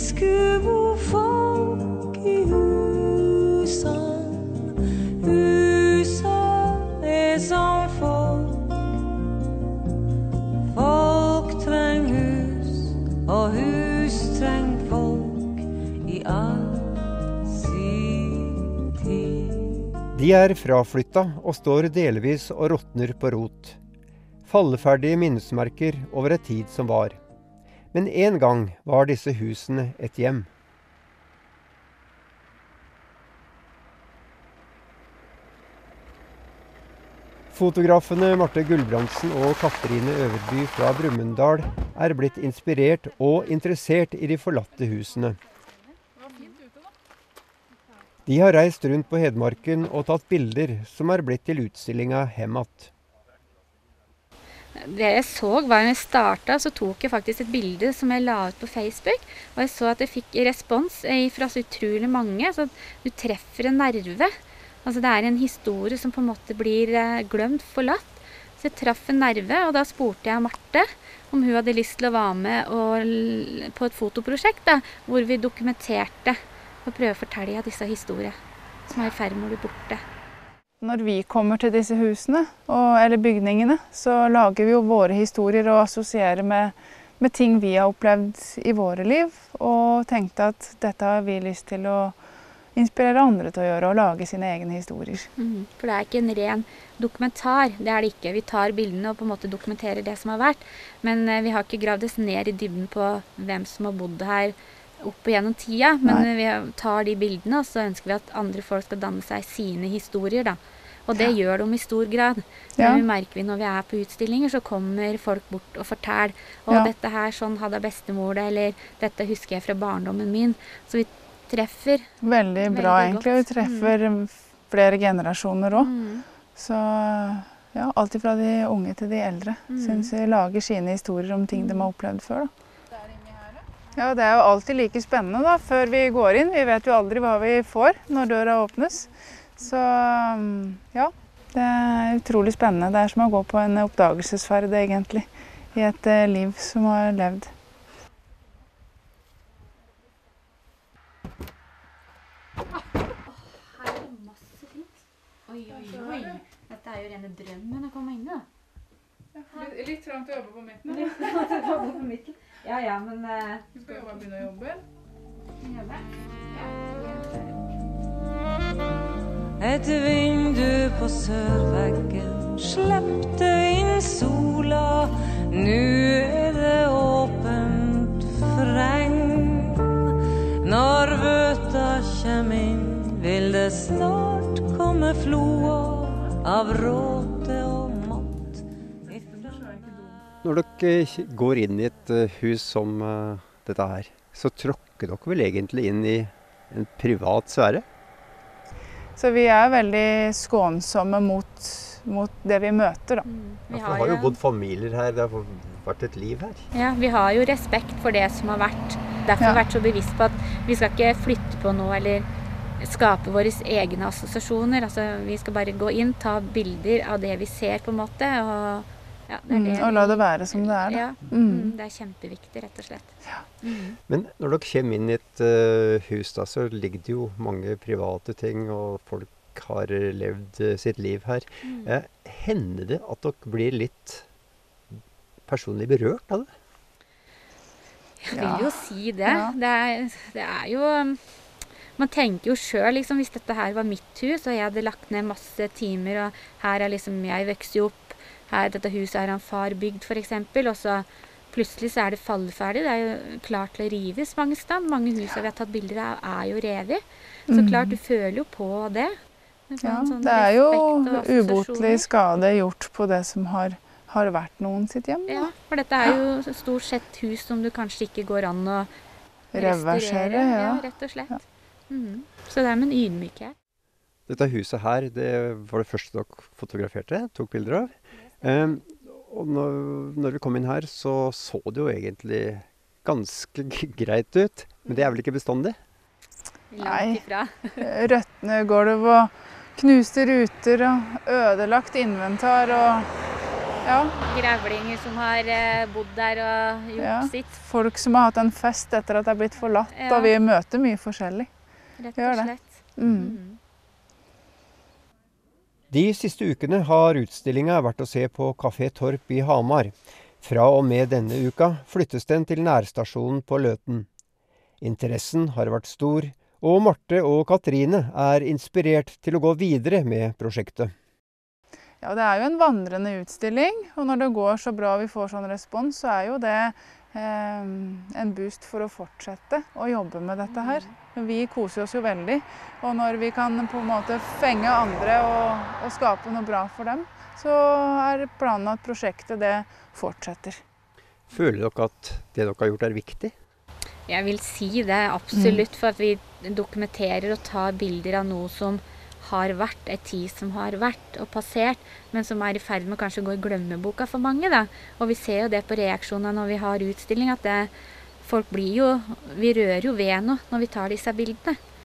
skulle bo folk i husan. Husa er som folk. Folk treng hus, og hus treng folk i all sin tid. De er fraflytta og står delvis og råtner på rot. Falleferdige minnesmerker over ei tid som var. Men en gang var disse husene et hjem. Fotografene Marte Gulbrandsen og Katrine Øverby fra Brumunddal er blitt inspirert og interessert i de forlatte husene. De har reist rundt på Hedmarken og tatt bilder som er blitt til utstillinga Hem att. Det jeg så var når jeg starta, så tok jeg faktisk et bilde som jeg la ut på Facebook. Og jeg så at jeg fikk respons eh, fra så utrolig mange. Så du treffer en nerve. Altså det er en historie som på en måte blir eh, glemt, forlatt. Så jeg traff en nerve, og da spurte jeg Marte om hun hadde lyst til å være med og, på et fotoprosjekt da, hvor vi dokumenterte og prøvde å fortelle disse historiene som er i ferd med å bli borte. Når vi kommer til disse husene, og, eller bygningene, så lager vi jo våre historier og assosierer med, med, ting vi har opplevd i våre liv. Og tenkte at dette har vi lyst til å inspirere andre til å gjøre, og lage sine egne historier. Mm, for det er ikke en ren dokumentar. Det er det ikke. Vi tar bildene og på en måte dokumenterer det som har vært. Men eh, vi har ikke gravd oss ned i dybden på hvem som har bodd her opp gjennom tida. Men Nei. vi tar de bildene, og så ønsker vi at andre folk skal danne seg sine historier. da. Og det ja. gjør de i stor grad. Men vi merker vi når vi er på utstillinger, så kommer folk bort og forteller å, ja. dette her, sånn hadde bestemor det, eller dette husker jeg fra barndommen min. Så vi treffer Veldig bra, veldig egentlig. Vi treffer mm. flere generasjoner òg. Mm. Så ja, alt fra de unge til de eldre. Mm. Syns vi lager sine historier om ting de har opplevd før. da. Ja, Det er jo alltid like spennende da, før vi går inn. Vi vet jo aldri hva vi får når døra åpnes. Så um, ja, det er utrolig spennende. Det er som å gå på en oppdagelsesferd, egentlig. I et eh, liv som har levd. Her er det masse fint. Oi, oi, oi. Dette er jo rene drømmen å komme inn i. Litt trangt å jobbe på midten. Litt trangt å jobbe på midten. Ja ja, men uh, Du skal bare begynne å jobbe? Jobbe? Ja. Et vindu på sørveggen slepte inn sola. Nu er det åpent freng. Når vøta kjem inn, vil det snart komme floa av råte når dere går inn i et eh, hus som uh, dette her, så tråkker dere vel egentlig inn i en privat sfære? Så vi er veldig skånsomme mot, mot det vi møter, da. Mm, vi har, ja, har jo bodd familier her, det har vært et liv her. Ja, vi har jo respekt for det som har vært. Derfor har vi vært så bevisst på at vi skal ikke flytte på noe eller skape våre egne assosiasjoner. Altså, vi skal bare gå inn, ta bilder av det vi ser, på en måte. og ja, mm, og la det være som det er. Da. Ja, mm. mm. Det er kjempeviktig, rett og slett. Ja. Mm. Men når dere kommer inn i et uh, hus, da, så ligger det jo mange private ting, og folk har levd uh, sitt liv her. Mm. Uh, hender det at dere blir litt personlig berørt av det? Jeg vil jo si det. Det er, det, er, jo man tenker jo sjøl, liksom, hvis dette her var mitt hus, og jeg hadde lagt ned masse timer, og her er liksom Jeg vokste jo opp her, dette huset har han far bygd, f.eks. Og så plutselig så er det fallferdig. Det er jo klart til å rives mange steder. Mange hus vi har tatt bilder av, er jo revet. Så mm. klart, du føler jo på det. Ja, sånn det er jo ubotelig skade gjort på det som har, har vært noen sitt hjem. Da. Ja, for dette er jo stort sett hus som du kanskje ikke går an å Reversere, ja. ja. Rett og slett. Mm. Så det er med en ydmykhet. Dette huset her, det var det første dere fotograferte, tok bilder av. Og når, når, vi kom inn her, så så det jo egentlig ganske greit ut. Men det er vel ikke bestandig? Nei. Røttende gulv og knuste ruter og ødelagt inventar og Ja. Grevlinger som har eh, bodd der og gjort Ja. sitt, Folk som har hatt en fest etter at det er blitt forlatt. Ja. Og vi møter mye forskjellig. rett og slett. Mm. Mm. De siste ukene har utstillinga vært å se på Kafé Torp i Hamar. Fra og med denne uka flyttes den til nærstasjonen på Løten. Interessen har vært stor, og Marte og Katrine er inspirert til å gå videre med prosjektet. Ja, det er jo en vandrende utstilling, og når det går så bra og vi får sånn respons, så er jo det en boost for å fortsette å jobbe med dette her. Vi koser oss jo veldig, og når vi kan på en måte fenge andre og, og skape noe bra for dem, så er planen at prosjektet det fortsetter. Føler dere at det dere har gjort er viktig? Jeg vil si det absolutt, Mm. for at vi dokumenterer og tar bilder av noe som har vært, ei tid som har vært og passert, men som er i ferd med å kanskje gå i glemmeboka for mange. da. Og vi ser jo det på reaksjonene når vi har utstilling, at det, folk blir jo Vi rører jo ved noe når vi tar disse bildene.